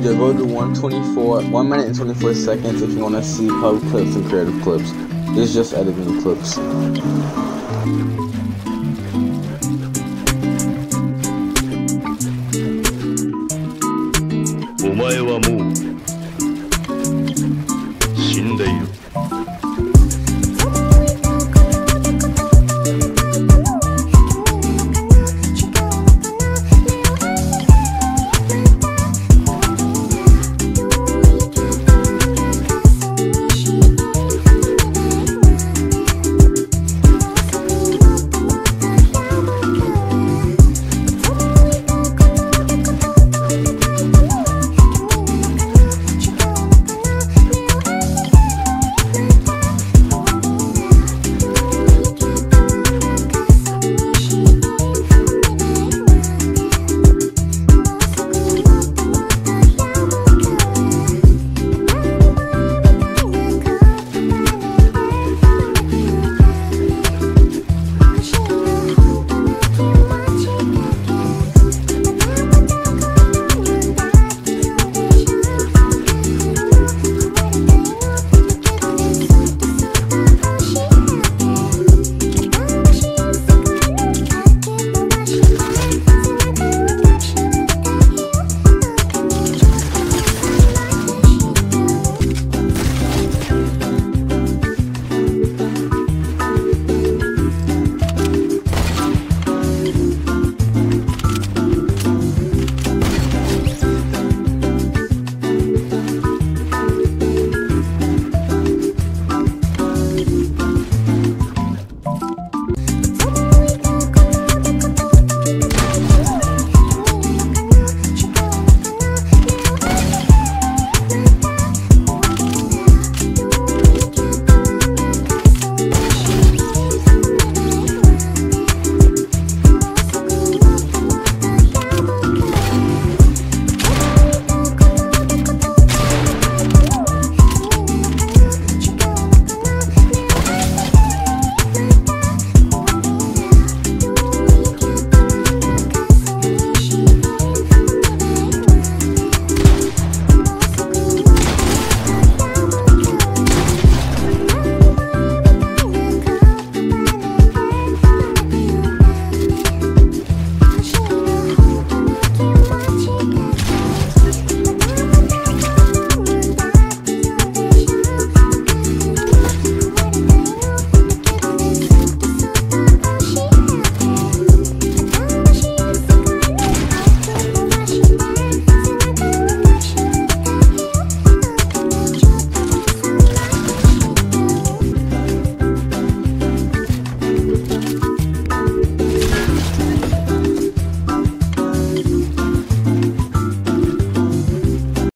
You'll go to 124, 1 minute and 24 seconds if you want to see public clips and creative clips. this is just editing clips. Omae.